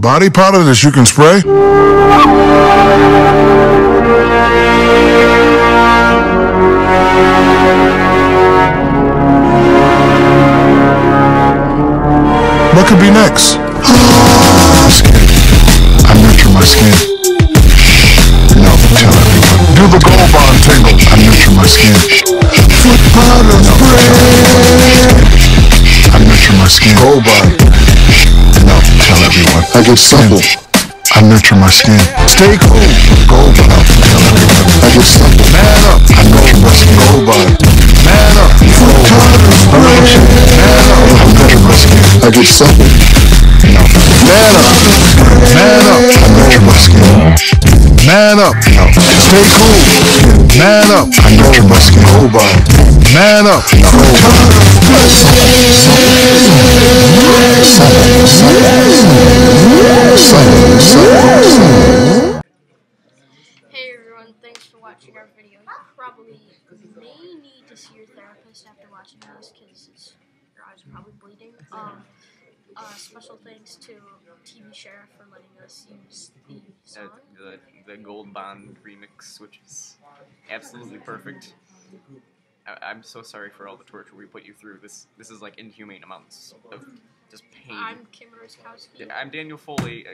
Body powder that you can spray? What could be next? skin. I nurture my skin. No, tell everyone. Do the gold bond tingle. I nurture my skin. Foot powder spray. I nurture my skin. Gold bond. I get supple. I nurture my skin. Stay cool. Tell everyone. I get supple. Man up. I nurture my skin. Gold bond. Man up. Foot powder spray. Man up. I nurture my skin. I get supple. No. Man up. Man up. I nurture my skin. Man up. Stay cool. Man up. I nurture my skin. Gold bond. Man up. No. Hey watching our video. You probably may need to see your therapist after watching this because your eyes are probably bleeding. Um, uh, special thanks to TV Sheriff for letting us use the Uh, song. the the Gold Bond remix, which is absolutely perfect. I, I'm so sorry for all the torture we put you through. This this is like inhumane amounts of just pain. I'm Cam Orzechowski. I'm Daniel Foley. Uh,